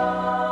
Oh.